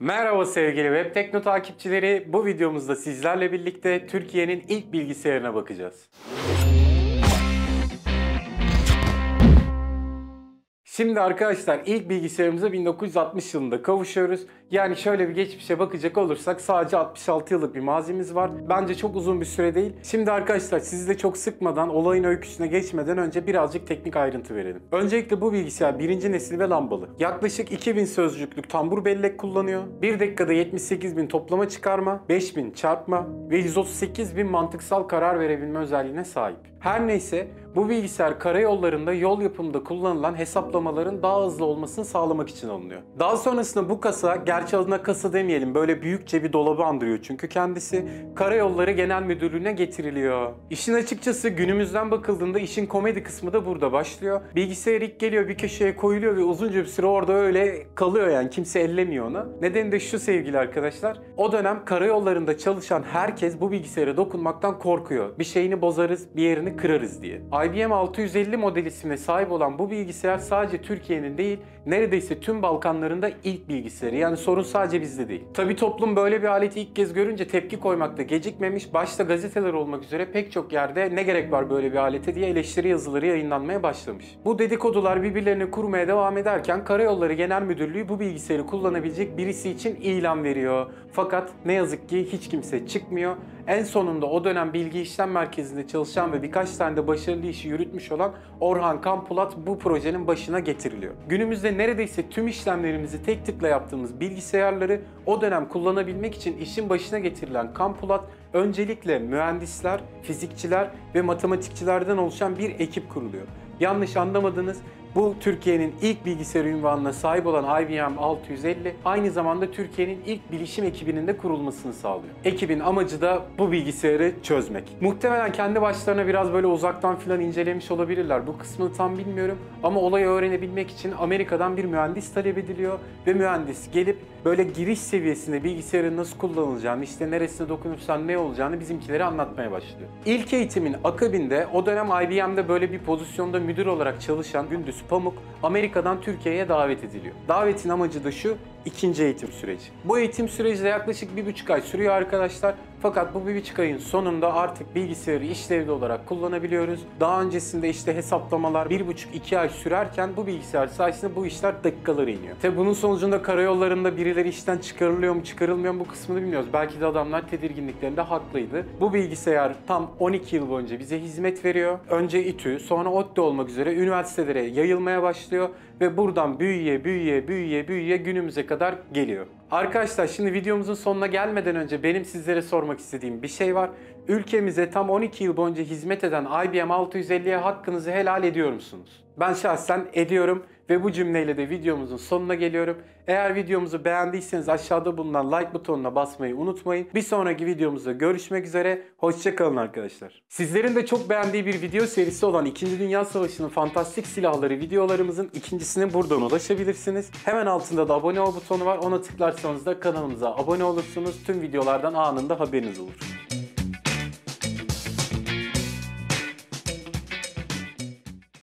Merhaba sevgili Web Tekno takipçileri. Bu videomuzda sizlerle birlikte Türkiye'nin ilk bilgisayarına bakacağız. Şimdi arkadaşlar ilk bilgisayarımıza 1960 yılında kavuşuyoruz. Yani şöyle bir geçmişe bakacak olursak sadece 66 yıllık bir mazimiz var. Bence çok uzun bir süre değil. Şimdi arkadaşlar sizi de çok sıkmadan olayın öyküsüne geçmeden önce birazcık teknik ayrıntı verelim. Öncelikle bu bilgisayar birinci nesil ve lambalı. Yaklaşık 2000 sözcüklük tambur bellek kullanıyor. 1 dakikada 78 bin toplama çıkarma, 5000 çarpma ve 138 bin mantıksal karar verebilme özelliğine sahip. Her neyse bu bilgisayar karayollarında yol yapımında kullanılan hesaplamaların daha hızlı olmasını sağlamak için alınıyor. Daha sonrasında bu kasa, gerçi adına kasa demeyelim böyle büyükçe bir dolabı andırıyor çünkü kendisi Karayolları Genel Müdürlüğü'ne getiriliyor. İşin açıkçası günümüzden bakıldığında işin komedi kısmı da burada başlıyor. Bilgisayar ilk geliyor bir köşeye koyuluyor ve uzunca bir süre orada öyle kalıyor yani kimse ellemiyor onu. Nedeni de şu sevgili arkadaşlar. O dönem karayollarında çalışan herkes bu bilgisayara dokunmaktan korkuyor. Bir şeyini bozarız, bir yerini kırarız diye. IBM 650 model ismine sahip olan bu bilgisayar sadece Türkiye'nin değil, neredeyse tüm Balkanlarında ilk bilgisayarı. Yani sorun sadece bizde değil. Tabi toplum böyle bir aleti ilk kez görünce tepki koymakta gecikmemiş. Başta gazeteler olmak üzere pek çok yerde ne gerek var böyle bir alete diye eleştiri yazıları yayınlanmaya başlamış. Bu dedikodular birbirlerini kurmaya devam ederken Karayolları Genel Müdürlüğü bu bilgisayarı kullanabilecek birisi için ilan veriyor. Fakat ne yazık ki hiç kimse çıkmıyor. En sonunda o dönem bilgi işlem merkezinde çalışan ve birkaç tane de başarılı işi yürütmüş olan Orhan Kampulat bu projenin başına getiriliyor. Günümüzde neredeyse tüm işlemlerimizi tek tıkla yaptığımız bilgisayarları o dönem kullanabilmek için işin başına getirilen Kampulat öncelikle mühendisler, fizikçiler ve matematikçilerden oluşan bir ekip kuruluyor. Yanlış anlamadınız. Bu Türkiye'nin ilk bilgisayar ünvanına sahip olan IBM 650 aynı zamanda Türkiye'nin ilk bilişim ekibinin de kurulmasını sağlıyor. Ekibin amacı da bu bilgisayarı çözmek. Muhtemelen kendi başlarına biraz böyle uzaktan filan incelemiş olabilirler. Bu kısmını tam bilmiyorum ama olayı öğrenebilmek için Amerika'dan bir mühendis talep ediliyor ve mühendis gelip böyle giriş seviyesinde bilgisayarın nasıl kullanılacağını, işte neresine dokunursan ne olacağını bizimkilere anlatmaya başlıyor. İlk eğitimin akabinde o dönem IBM'de böyle bir pozisyonda müdür olarak çalışan Gündüz Pamuk Amerika'dan Türkiye'ye davet ediliyor. Davetin amacı da şu, ikinci eğitim süreci. Bu eğitim süreci de yaklaşık bir buçuk ay sürüyor arkadaşlar. Fakat bu bir buçuk ayın sonunda artık bilgisayarı işlevli olarak kullanabiliyoruz. Daha öncesinde işte hesaplamalar bir buçuk iki ay sürerken bu bilgisayar sayesinde bu işler dakikalara iniyor. Tabi bunun sonucunda karayollarında birileri işten çıkarılıyor mu çıkarılmıyor mu bu kısmını bilmiyoruz. Belki de adamlar tedirginliklerinde haklıydı. Bu bilgisayar tam 12 yıl boyunca bize hizmet veriyor. Önce İTÜ sonra ODTÜ olmak üzere üniversitelere yayılmaya başlıyor ve buradan büyüye büyüye büyüye büyüye günümüze kadar geliyor. Arkadaşlar şimdi videomuzun sonuna gelmeden önce benim sizlere sormak istediğim bir şey var. Ülkemize tam 12 yıl boyunca hizmet eden IBM 650'ye hakkınızı helal ediyor musunuz? Ben şahsen ediyorum ve bu cümleyle de videomuzun sonuna geliyorum. Eğer videomuzu beğendiyseniz aşağıda bulunan like butonuna basmayı unutmayın. Bir sonraki videomuzda görüşmek üzere. Hoşçakalın arkadaşlar. Sizlerin de çok beğendiği bir video serisi olan 2. Dünya Savaşı'nın fantastik silahları videolarımızın ikincisine buradan ulaşabilirsiniz. Hemen altında da abone ol butonu var. Ona tıklarsanız da kanalımıza abone olursunuz. Tüm videolardan anında haberiniz olur.